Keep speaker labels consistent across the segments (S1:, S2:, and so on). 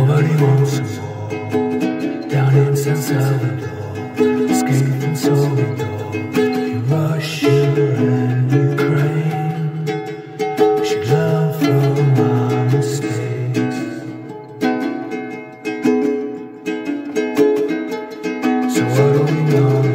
S1: Nobody wants us down in San Salvador, escaping from Solidor in Russia and Ukraine. She learned from our mistakes. So what do we know?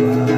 S1: Wow.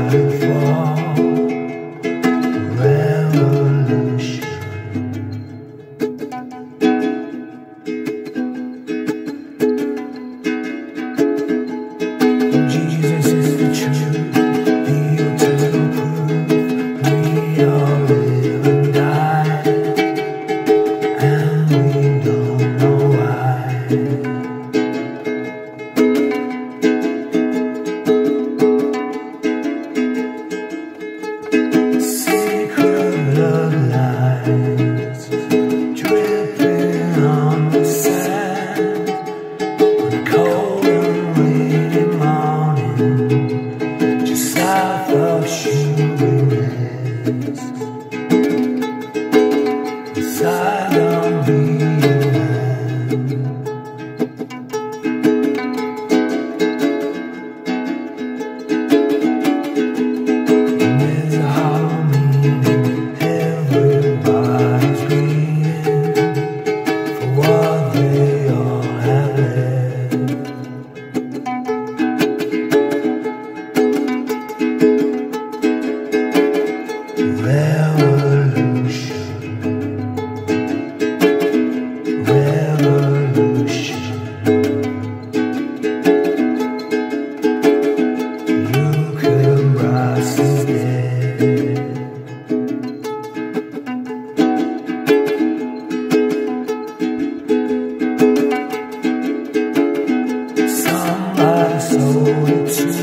S1: float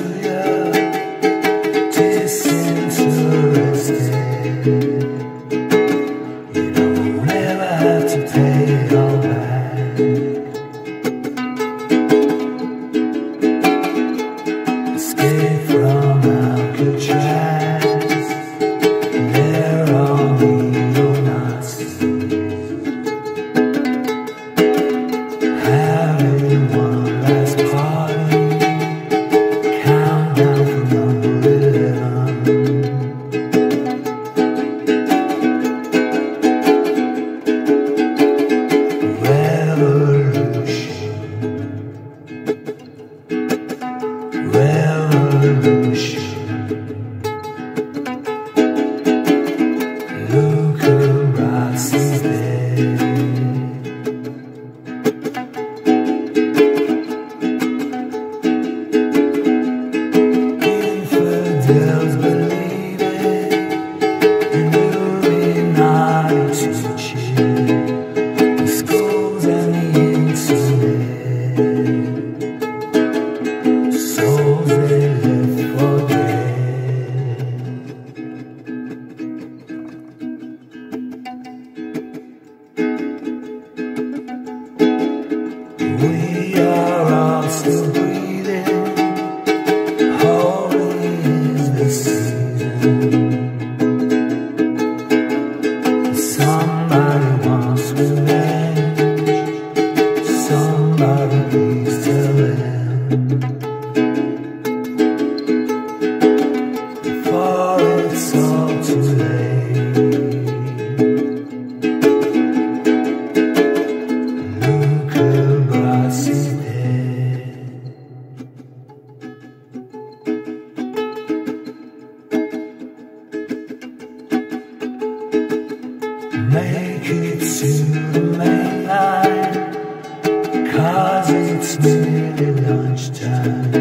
S1: Cause it's nearly lunchtime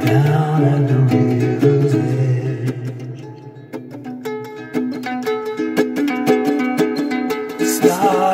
S1: Down at the river's edge Start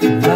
S1: Bye.